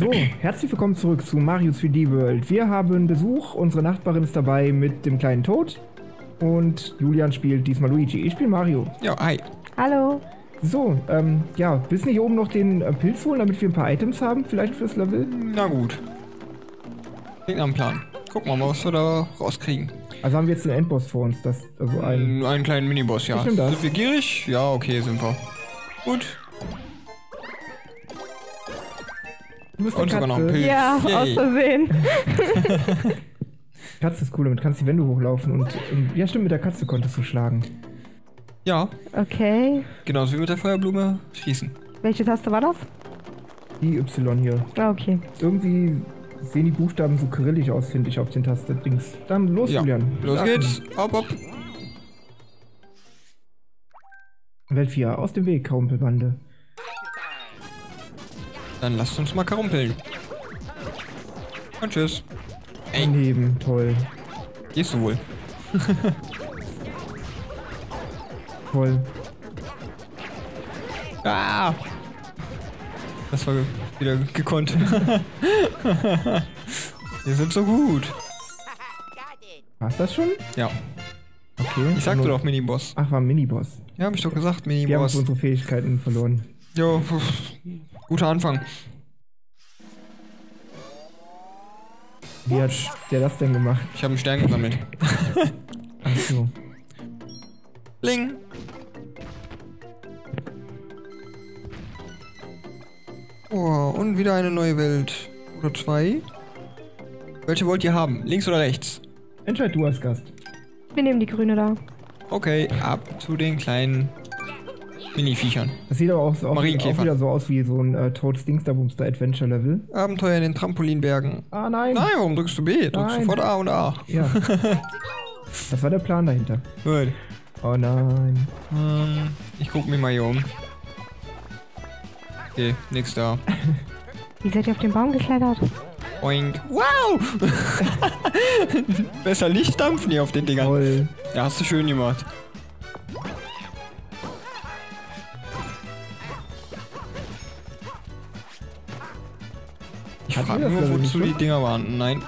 So, herzlich willkommen zurück zu Mario 3D World. Wir haben Besuch, unsere Nachbarin ist dabei mit dem kleinen Tod und Julian spielt diesmal Luigi. Ich spiele Mario. Ja, hi. Hallo. So, ähm, ja, willst du hier oben noch den äh, Pilz holen, damit wir ein paar Items haben, vielleicht fürs Level? Na gut. Klingt dem Plan. Guck mal, was wir da rauskriegen. Also haben wir jetzt den Endboss vor uns, das, also ein... Einen, einen kleinen Miniboss, ja. Stimmt das? Sind wir gierig? Ja, okay, sind wir. Gut. Du Und sogar noch ein Katze. Pilz. Ja, Yay. aus Versehen. Katze ist cool, damit kannst du die Wände hochlaufen und, und... Ja, stimmt, mit der Katze konntest du schlagen. Ja, Okay. genauso wie mit der Feuerblume schießen. Welche Taste war das? Die Y hier. Ah, okay. Irgendwie sehen die Buchstaben so kyrillisch aus, finde ich, auf den Tasten-Dings. Dann los, Ja. Julian. Los Starten. geht's. Hopp, hopp. Welt 4, aus dem Weg, Karumpelbande. Dann lasst uns mal karumpeln. Und tschüss. Ey. Daneben, toll. Gehst du wohl? Toll. Ah! Das war wieder gekonnt. Wir sind so gut. War's das schon? Ja. Okay. Ich sagte Also- doch Miniboss. Ach, war Miniboss. Ja, hab ich doch gesagt, Wir haben Miniboss. unsere Fähigkeiten verloren. Jo, guter Anfang. Wie hat der das denn gemacht? Ich habe einen Stern gesammelt. Ach so. Ling. Oh, und wieder eine neue Welt. Oder zwei. Welche wollt ihr haben? Links oder rechts? Entscheid du als Gast. Wir nehmen die grüne da. Okay, ab zu den kleinen Mini-Viechern. Das sieht aber auch, so, auch, wieder so aus wie so ein äh, Toads Dingsterbumster Adventure Level. Abenteuer in den Trampolinbergen. Ah, nein. Nein, warum drückst du B? Drückst Nein. sofort A und A. Ja. das war der Plan dahinter. Gut. Oh nein. Hm, ich guck mich mal hier um. Okay, nix da. Wie seid ihr auf den Baum geklettert? Oink. Wow! Besser nicht dampfen hier auf den Dingern. Toll. Ja, hast du schön gemacht. Ich frage nur, wozu die? Dinger waren. Nein.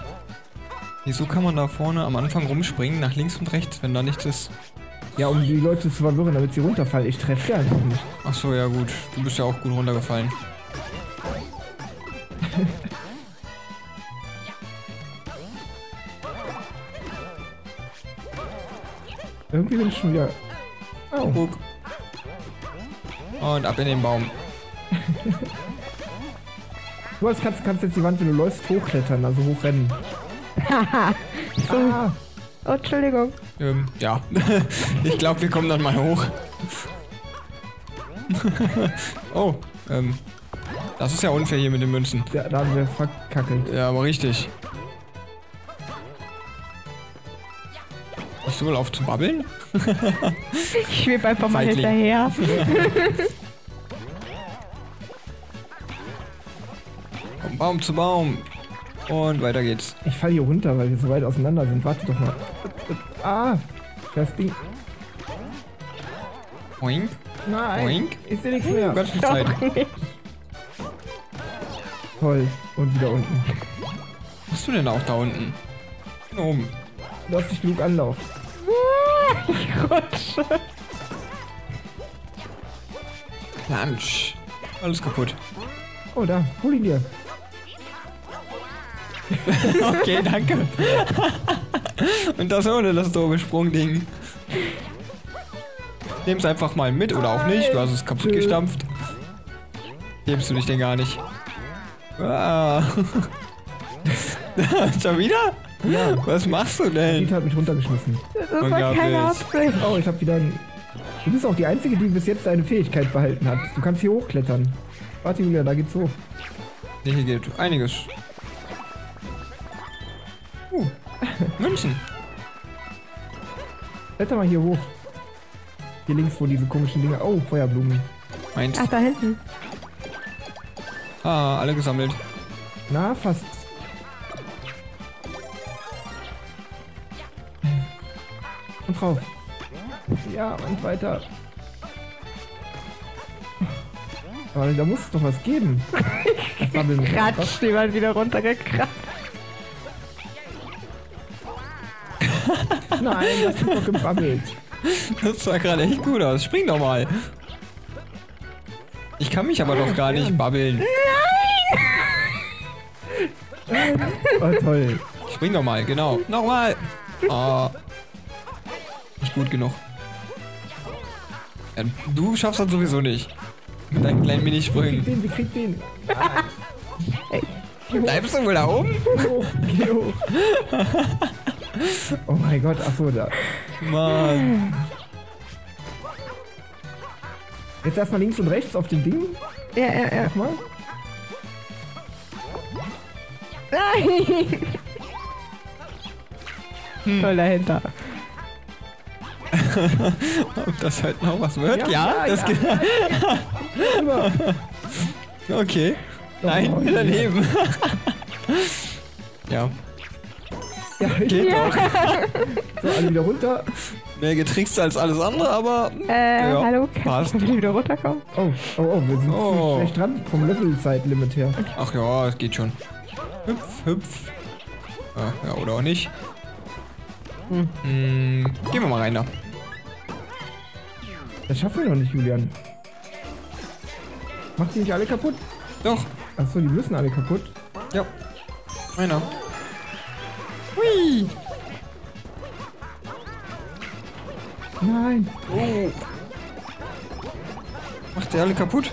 Wieso kann man da vorne am Anfang rumspringen, nach links und rechts, wenn da nichts ist? Ja, um die Leute zu verwirren, damit sie runterfallen. Ich treffe sie einfach nicht. Ach so, ja gut. Du bist ja auch gut runtergefallen. Irgendwie bin ich schon wieder... Oh. Guck. Und ab in den Baum. Du als Katze kannst jetzt die Wand, wenn du läufst, hochklettern, also hochrennen. So. Ah, Oh, Entschuldigung. Ähm, ja. ich glaube, wir kommen dann mal hoch. oh, ähm. Das ist ja unfair hier mit den Münzen. da, da haben wir verkackelt. Ja, aber richtig. Hast du wohl auf zu babbeln? Ich schwebe einfach mal Feigling. hinterher. Baum zu Baum. Und weiter geht's. Ich fall hier runter, weil wir so weit auseinander sind. Warte doch mal. Ah, das Ding. Oink. Nein. Oink. Ich sehe nichts mehr. Ganz viel Zeit. Toll. Und wieder unten. Was hast du denn auch da unten? Hier oben. Du hast nicht genug Anlauf. ich rutsche. Lunch. Alles kaputt. Oh, da. Hol ihn dir. Okay, danke. Und das ohne das doofe Sprungding. Nimm's einfach mal mit oder auch nicht. Du hast es kaputt gestampft. Hebst du dich denn gar nicht? Ah. Schon wieder? Ja. Was machst du denn? Dieter hat mich runtergeschmissen. Das war keine Absicht. Oh, ich habe wieder ein... Du bist auch die Einzige, die bis jetzt deine Fähigkeit behalten hat. Du kannst hier hochklettern. Warte, Julia, da geht's hoch. Hier geht einiges. Uh, Münzen. Kletter mal hier hoch. Hier links, wo diese komischen Dinge... Oh, Feuerblumen. Meins. Ach, da hinten. Ah, alle gesammelt. Na, fast. Und drauf. Ja, und weiter. Aber da muss es doch was geben. Die waren wieder runtergekratzt. Nein, das ist doch gebabbelt. Das sah gerade echt gut aus. Spring doch mal. Ich kann mich aber doch gar nicht babbeln. Oh, toll. Spring doch mal, genau. Nochmal. Ah. Nicht gut genug. Ja, du schaffst das sowieso nicht. Mit deinen kleinen Kriegt Minisprüngen. den, sie kriegt den. Bleibst du wohl da oben? Hoch, geh hoch. Oh mein Gott, achso, da. Mann. Jetzt erstmal links und rechts auf dem Ding. Ja, ja, ja. Nochmal. Nein! Voll dahinter. Ob das halt noch was wird? Ja, Ja, ja, das ja. geht. Okay. Oh, Nein, ja. daneben. ja, Ja, geht Ja. doch. So, alle wieder runter. Mehr getrickst als alles andere, aber Äh, Ja, hallo? Kannst du wieder runterkommen? Oh, oh, oh, wir sind Oh. schlecht dran vom Level-Zeit-Limit her. ach ja, es geht schon. Hüpf, hüpf. Ah, ja, oder auch nicht. Hm. Hm, gehen wir mal rein da. Das schaffen wir noch nicht, Julian. Macht die nicht alle kaputt? Doch, Achso, die müssen alle kaputt. ja. Einer. Hui. Nein. Oh. Macht der alle kaputt?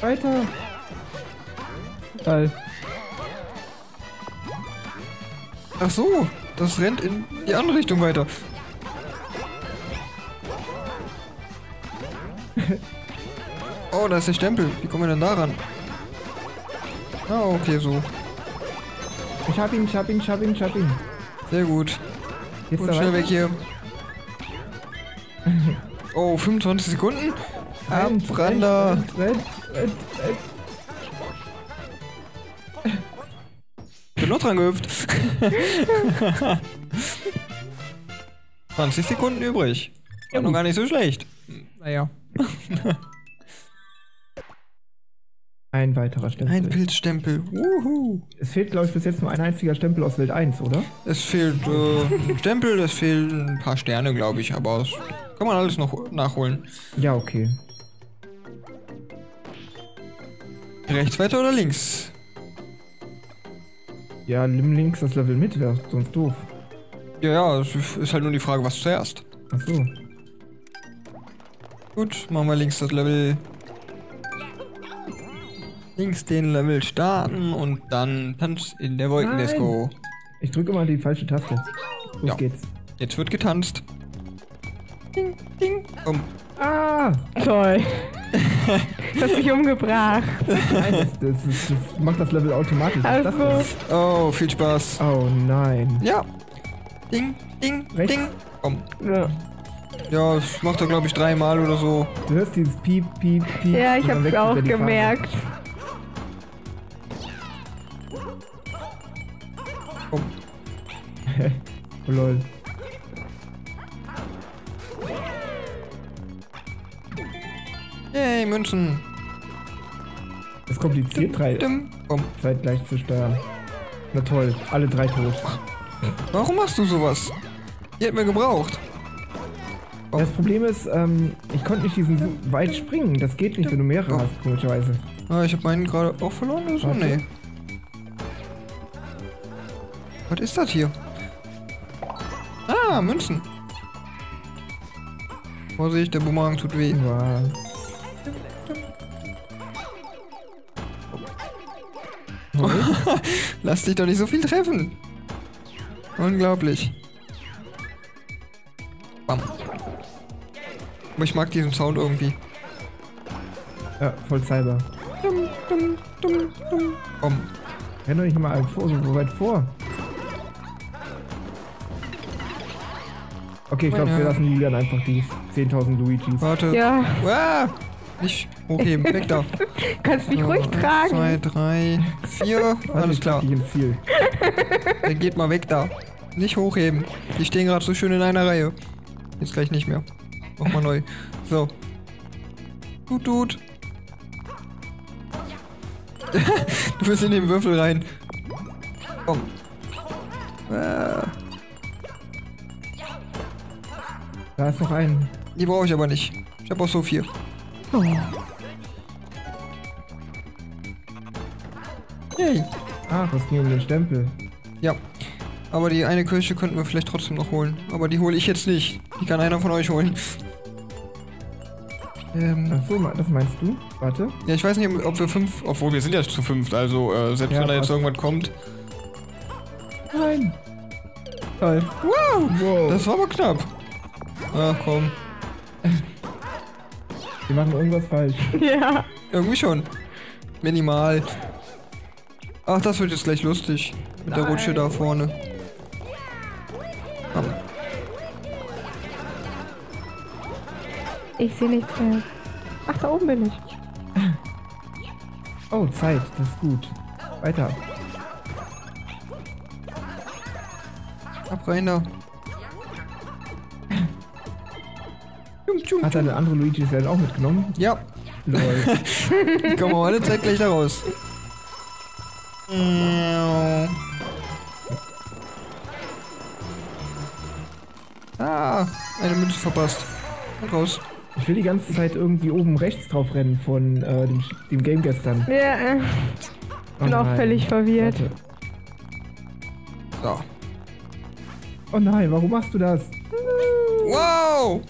Weiter. Toll. Ach so, das rennt in die andere Richtung weiter. Oh, da ist der Stempel. Wie kommen wir denn da ran? Ah, okay, so. Ich hab ihn, ich hab ihn, ich hab ihn, ich hab ihn. Sehr gut. Jetzt Und schnell weg hier. Oh, 25 Sekunden. Rennt, rennt. Bin noch dran gehüpft. 20 Sekunden übrig. War noch gar nicht so schlecht. Naja. Ein weiterer Stempel. Ein Pilzstempel. Wuhu. Es fehlt, glaube ich, bis jetzt nur ein einziger Stempel aus Welt 1, oder? Es fehlt äh, ein Stempel, es fehlen ein paar Sterne, glaube ich, aber das kann man alles noch nachholen. Ja, okay. Rechts weiter oder links? Ja, nimm links das Level mit, wäre sonst doof. Ja, ja, es ist halt nur die Frage, was zuerst. Achso. Gut, machen wir links das Level. Links den Level starten und dann Tanz in der Wolkendisco. Ich drücke mal die falsche Taste. Los Ja. geht's. Jetzt wird getanzt. Ding, ding. Um. Ah! Toll. du hast mich umgebracht. Nein, das, das, ist, das macht das Level automatisch. Das Also? Oh, viel Spaß. Oh nein. Ja. Ding, ding, Rechts. ding. Um. ja, Ja, das macht er, glaube ich, dreimal oder so. Du hörst dieses Piep, Piep, Piep. ja ich hab's auch er die Farbe. Oh lol. Yay, Münzen. Es ist kompliziert, drei. Um. zeitgleich zu steuern. Na toll, alle drei tot. Warum machst du sowas? Die hätten wir gebraucht. Das Problem ist, ähm, ich konnte nicht diesen so weit springen. Das geht nicht, wenn du mehrere Oh. hast, komischerweise. Ah, ich habe meinen gerade auch verloren oder so? Warte. Nee. Was ist das hier? Ah, Münzen. Vorsicht, der Bumerang tut weh. Wow. Lass dich doch nicht so viel treffen. Unglaublich. Bam. Aber ich mag diesen Sound irgendwie. Ja, voll Cyber. Dum, dum, dum, dum. Bam. Renn doch nicht mal vor, so weit vor. Okay, ich glaube, wir lassen Julian einfach die 10.000 Luigis. Warte. Ja, Ah! Nicht hochheben, weg da. kannst mich ruhig Eins, tragen. Zwei, drei, vier. Warte, Alles ich klar. dich ins Ziel. Dann geht mal weg da. Nicht hochheben. Die stehen gerade so schön in einer Reihe. Jetzt gleich nicht mehr. Nochmal neu. So. Tut, tut. du bist in den Würfel rein. Komm. Äh, Da ist noch ein. die brauche ich aber nicht. Ich habe auch so viel. Oh. Yay. Ach, es ging um den Stempel. Ja. Aber die eine Kirche könnten wir vielleicht trotzdem noch holen. Aber die hole ich jetzt nicht. Die kann einer von euch holen. Ähm, Ach so, das meinst du? Warte. ja, ich weiß nicht, ob wir fünf... Obwohl, wir sind ja zu fünft. Also, äh, selbst Ja, wenn da jetzt irgendwas kommt. Nein. Toll. Wow! Wow. Das war aber knapp. Ach komm. Wir machen irgendwas falsch. Ja. Irgendwie schon. Minimal. Ach, das wird jetzt gleich lustig. Mit der Nein. Rutsche da vorne. Komm. Ich sehe nichts mehr. Ach, da oben bin ich. Oh, Zeit. Das ist gut. Weiter. Ab rein da. Hat er eine andere Luigi's Welt auch mitgenommen? Ja, Lol. die kommen wir alle Zeit gleich da raus. Ah, eine Münze verpasst. Und raus. Ich will die ganze Zeit irgendwie oben rechts drauf rennen von äh, dem, dem Game gestern. Ja, äh, Oh bin auch nein. völlig verwirrt. Warte. So. Oh nein, warum machst du das? Wow!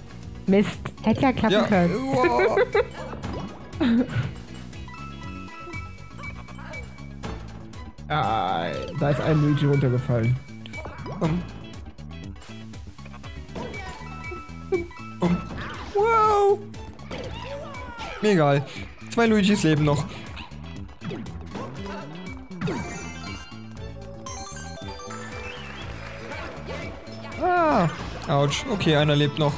Mist. Hätte ja klappen Ja. können. Ah, da ist ein Luigi runtergefallen. Komm. Komm. Wow! Mir egal. Zwei Luigis leben noch. Ah! Autsch. Okay, einer lebt noch.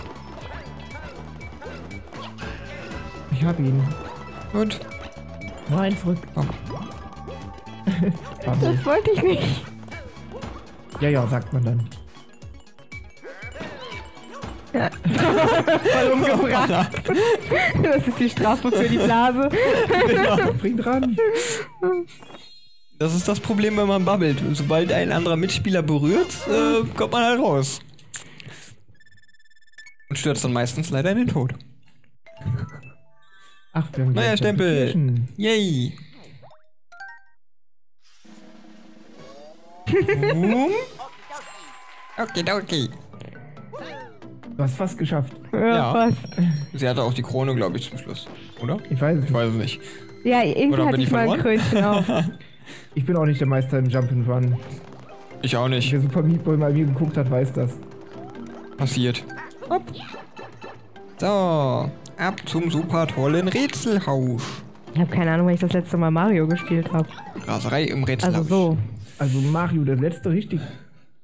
Ich hab ihn. Gut. Nein, zurück. Bubble. Das wollte ich nicht. Ja, ja, sagt man dann. Ja. Voll umgebracht. Das ist die Strafe für die Blase. Bring dran. Das ist das Problem, wenn man babbelt. Und sobald ein anderer Mitspieler berührt, äh, kommt man halt raus. Und stürzt dann meistens leider in den Tod. Ach, wir haben Neuer Stempel. Yay! Okay, okay. Du hast fast geschafft. Ja, Ja. fast. Sie hatte auch die Krone, glaube ich, zum Schluss. Oder? Ich weiß es Ich nicht. weiß es nicht. Ja, irgendwie Oder hatte die ich mal ein? Krönchen auf. Ich bin auch nicht der Meister im Jump'n'Run. Ich auch nicht. Wer Super Meat Boy mal mir geguckt hat, weiß das. Passiert. Hopp. So. Ab zum super tollen Rätselhaus. Ich habe keine Ahnung, wann ich das letzte Mal Mario gespielt habe. Raserei im Rätselhaus. Also so. Also Mario, der letzte richtig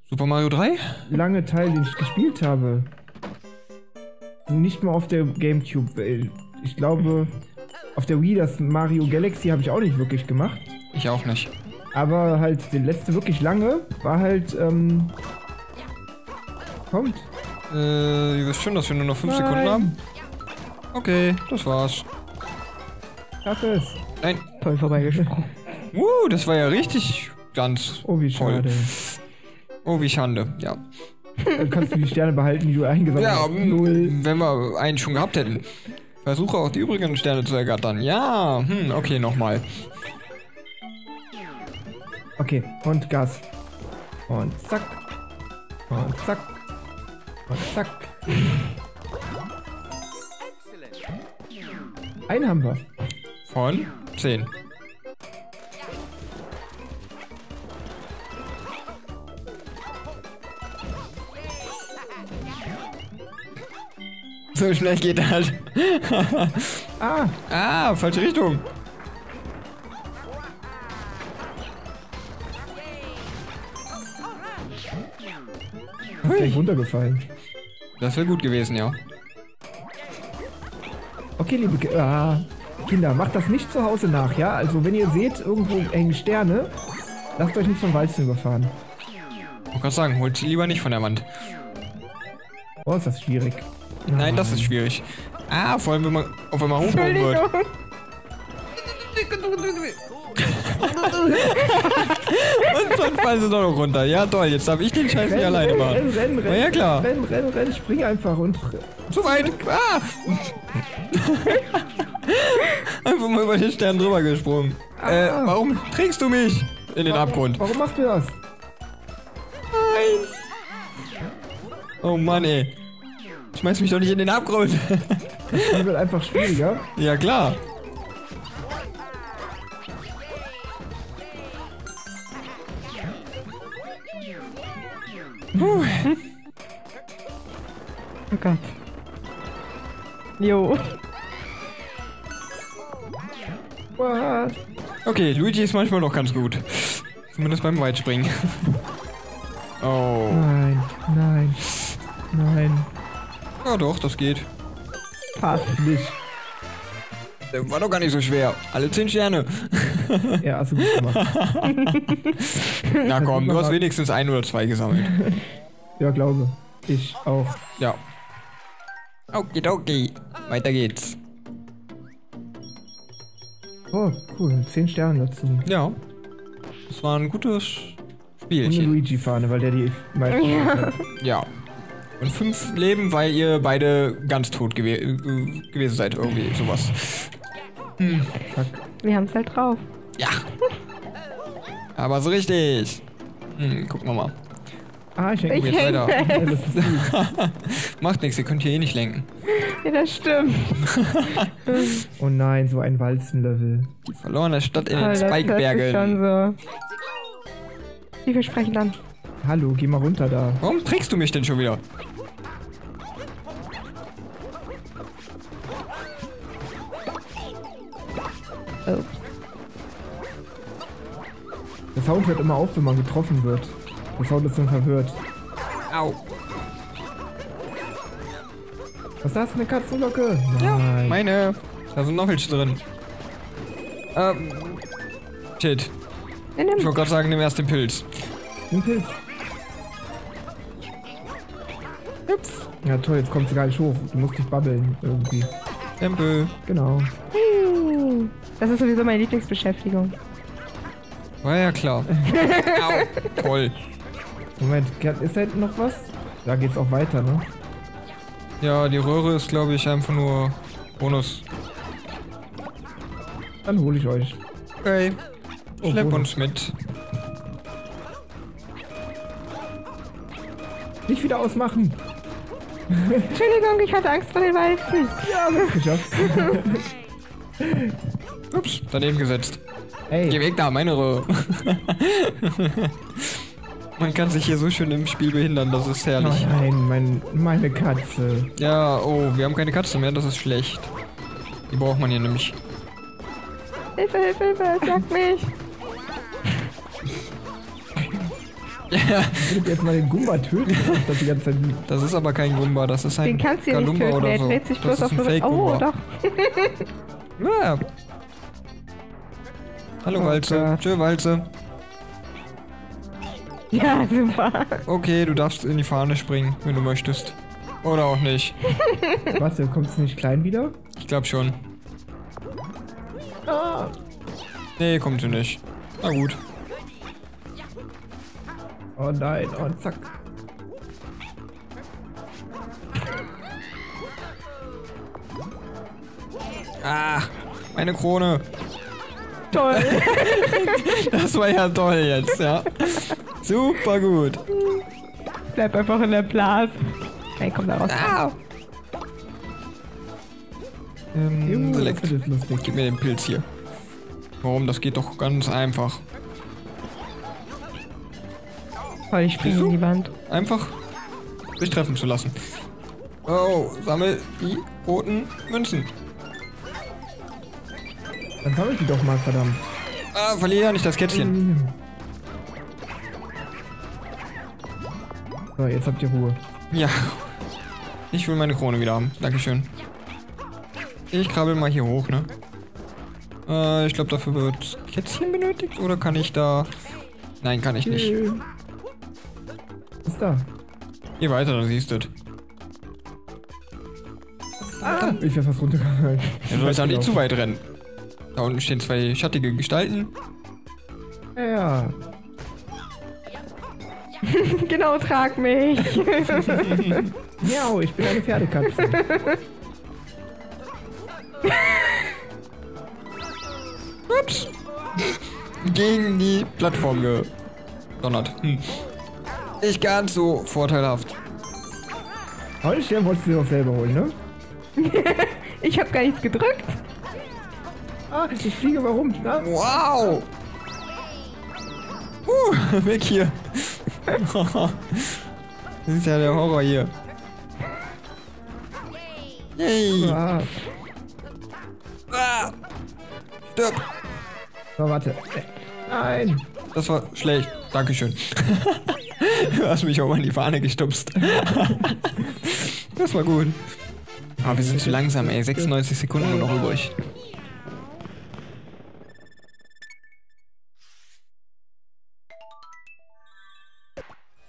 Super Mario 3? lange Teil, den ich gespielt habe. Nicht mal auf der Gamecube. weil Ich glaube, auf der Wii, das Mario Galaxy habe ich auch nicht wirklich gemacht. Ich auch nicht. Aber halt, der letzte wirklich lange war halt, ähm. Kommt. Äh, ihr wisst schon, dass wir nur noch 5 Nein. Sekunden haben? Okay, das war's. Schaff es. Nein. Toll vorbeigesprungen. Uh, das war ja richtig ganz Oh, wie toll. schade. Oh, wie Schande. Ja. Dann kannst du die Sterne behalten, die du eingesammelt Ja, hast. Null. wenn wir einen schon gehabt hätten. Versuche auch die übrigen Sterne zu ergattern. Ja, hm, okay, nochmal. Okay, und Gas. Und zack. Und zack. Und zack. Einen haben wir. Von 10. So schnell geht das. Ah, Ah, falsche Richtung. ist runtergefallen. Das wäre gut gewesen, ja. Okay, liebe Ki ah, Kinder, macht das nicht zu Hause nach, ja? Also, wenn ihr seht, irgendwo hängen Sterne, lasst euch nicht vom Walzen überfahren. Ich wollte gerade sagen, holt sie lieber nicht von der Wand. Oh, ist das schwierig. Nein, das ist schwierig. Ah, vor allem, wenn man auf einmal hochkommen wird. Und dann fallen sie doch noch runter. Ja, toll, jetzt darf ich den Scheiß nicht alleine renn, machen. renn, renn, renn, ja, klar. Renn, renn, renn, spring einfach und Zu weit. Ah! Einfach mal über den Stern drüber gesprungen. Äh, Ah. warum trägst du mich in den Abgrund? Warum machst du das? Nein. Oh Mann, ey. Schmeiß mich doch nicht in den Abgrund. Das Spiel wird einfach schwieriger. ja, klar. Oh Gott. Jo. What? Okay, Luigi ist manchmal noch ganz gut. Zumindest beim Weitspringen. oh. Nein, nein, nein. Ja doch, das geht. Fast. Nicht. Der War doch gar nicht so schwer. Alle 10 Sterne. Ja, hast du gut gemacht. Na komm, du hast wenigstens ein oder zwei gesammelt. Ja, glaube. Ich auch. Ja. Okidoki. Weiter geht's. Oh, cool. Zehn Sterne dazu. Ja. Das war ein gutes Und eine Spielchen. Luigi-Fahne, weil der die meisten Ja. Ja. Und fünf Leben, weil ihr beide ganz tot gewe äh, gewesen seid. Irgendwie sowas. Fuck. Wir haben es halt drauf. Ja. Aber so richtig. Hm, gucken wir mal. Ah, ich mir jetzt weiter. Macht nichts, ihr könnt hier eh nicht lenken. Ja, das stimmt. Oh nein, so ein Walzenlevel. Die verlorene Stadt in Oh, den das hört sich Spikebergen. schon so. Wie wir sprechen dann. Hallo, geh mal runter da. Warum trägst du mich denn schon wieder? Der Sound hört immer auf, wenn man getroffen wird. Der Sound ist dann verwirrt. Au. Was ist das? Eine Katzenlocke? Nein. Meine. Da sind noch welche drin. Ähm. Shit. Ja, nimm. Ich wollte gerade sagen, nimm erst den Pilz. Ein Pilz. Hüpf. Ja toll, jetzt kommt sie gar nicht hoch. Du musst dich babbeln irgendwie. Tempel. Genau. Hm. Das ist sowieso meine Lieblingsbeschäftigung. War ja klar. Au. Toll. Moment, ist da hinten noch was? Da geht's auch weiter, ne? Ja, die Röhre ist, glaube ich, einfach nur Bonus. Dann hole ich euch. Okay. Oh, Schlepp Bonus. uns mit. Nicht wieder ausmachen. Entschuldigung, ich hatte Angst vor den Walzen. Ja, wir geschafft. Ups, daneben gesetzt. Geh Ey, weg da, meine Röhre. Man kann sich hier so schön im Spiel behindern, das ist oh herrlich. nein, mein, meine Katze. Ja, oh, wir haben keine Katze mehr, das ist schlecht. Die braucht man hier nämlich. Hilfe, Hilfe, Hilfe, es jagt mich. Ich würde jetzt mal den Gumba töten, das die ganze Zeit Das ist aber kein Gumba, das ist ein Den kannst du ja nicht Galumba töten, oder er so. dreht sich das bloß ist auf ein. Fake Oh, doch. Ja. Hallo Oh Walze. Gott. Tschö Walze. Ja, super. Okay, du darfst in die Fahne springen, wenn du möchtest. Oder auch nicht. Warte, kommt's nicht klein wieder? Ich glaube schon. Ah. Nee, kommt sie nicht. Na gut. Oh nein, oh zack. Ah, meine Krone. Toll. Das war ja toll jetzt, ja. Super gut. Bleib einfach in der Blase. Nein, komm da raus. Ah. Ähm, select. Gib mir den Pilz hier. Warum? Das geht doch ganz einfach. Toll, ich springe in die Wand. Einfach sich treffen zu lassen. Oh, sammel die roten Münzen. Dann sammelt die doch mal, verdammt. Ah, verliere nicht das Kätzchen. So, jetzt habt ihr Ruhe. Ja. Ich will meine Krone wieder haben. Dankeschön. Ich krabbel mal hier hoch, ne? Äh, ich glaube, dafür wird Kätzchen benötigt. Oder kann ich da... Nein, kann ich nicht. Was ist da? Geh weiter, dann siehst du. Ah, ich wäre fast runtergefallen. Du sollst auch nicht zu weit rennen. Da unten stehen zwei schattige Gestalten. Ja, ja. genau, trag mich. Miau, ich bin eine Pferdekatze. Ups. Gegen die Plattform gedonnert. Hm. Nicht ganz so vorteilhaft. Holstein wolltest du dir doch selber holen, ne? ich habe gar nichts gedrückt. Ah, ich fliege mal rum. Na? Wow! Uh, weg hier. das ist ja der Horror hier. Yay! Ah, Ah. Stirb! so, warte. Nein. Das war schlecht. Dankeschön. du hast mich auch mal in die Fahne gestupst. das war gut. Aber wir sind zu langsam, ey. 96 Sekunden nur noch übrig.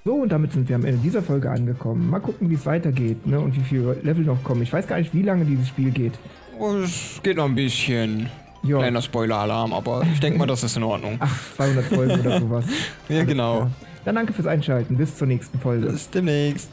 So, und damit sind wir am Ende dieser Folge angekommen. Mal gucken, wie es weitergeht, ne? Und wie viele Level noch kommen. Ich weiß gar nicht, wie lange dieses Spiel geht. Oh, es geht noch ein bisschen. Ja. Kleiner Spoiler-Alarm, aber ich denke mal, das ist in Ordnung. Ach, 200 Folgen oder sowas. Ja, genau. Dann danke fürs Einschalten. Bis zur nächsten Folge. Bis demnächst.